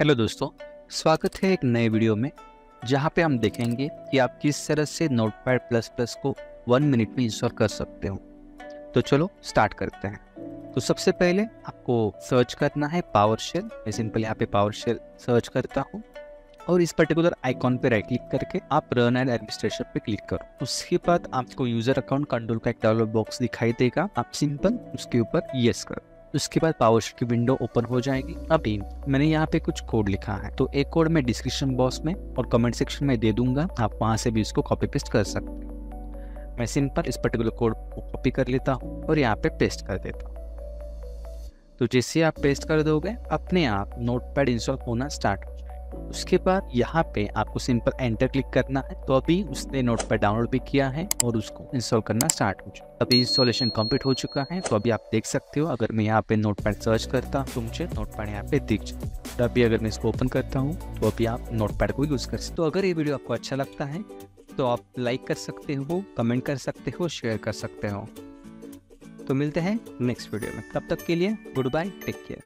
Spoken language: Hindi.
हेलो दोस्तों, स्वागत है एक नए वीडियो में, जहाँ पे हम देखेंगे कि आप किस तरह से नोटपैड प्लस प्लस को वन मिनट में इंस्टॉल कर सकते हो। तो चलो स्टार्ट करते हैं। तो सबसे पहले आपको सर्च करना है पावर शेल मैं सिंपल यहाँ पे पावर शेल सर्च करता हूँ और इस पर्टिकुलर आइकॉन पे राइट क्लिक करके आप रन एंड एडमिनिस्ट्रेशन पे क्लिक करो। उसके बाद आपको यूज़र अकाउंट कंट्रोल का एक डायलॉग बॉक्स दिखाई देगा। आप सिंपल उसके ऊपर यस करो। उसके बाद पावर की विंडो ओपन हो जाएगी। अभी मैंने यहाँ पे कुछ कोड लिखा है तो एक कोड मैं डिस्क्रिप्शन बॉक्स में और कमेंट सेक्शन में दे दूँगा। आप वहाँ से भी इसको कॉपी पेस्ट कर सकते हैं। मैं सिंपल इस पर्टिकुलर कोड को कॉपी कर लेता हूँ और यहाँ पे पेस्ट कर देता हूँ। तो जैसे आप पेस्ट कर दोगे, अपने आप नोटपैड इंस्टॉल होना स्टार्ट हो उसके बाद यहाँ पे आपको सिंपल एंटर क्लिक करना है। तो अभी उसने नोट पर डाउनलोड भी किया है और उसको इंस्टॉल करना स्टार्ट हो चुका अभी इंस्टॉलेशन कंप्लीट हो चुका है तो अभी आप देख सकते हो, अगर मैं यहाँ पे नोट पैड सर्च करता हूँ तो मुझे नोट पैड यहाँ पे दिख जाए तो अभी अगर मैं इसको ओपन करता हूँ तो अभी आप नोट पैड को यूज़ कर सकते तो अगर ये वीडियो आपको अच्छा लगता है तो आप लाइक कर सकते हो, कमेंट कर सकते हो, शेयर कर सकते हो। तो मिलते हैं नेक्स्ट वीडियो में। तब तक के लिए गुड बाय, टेक केयर।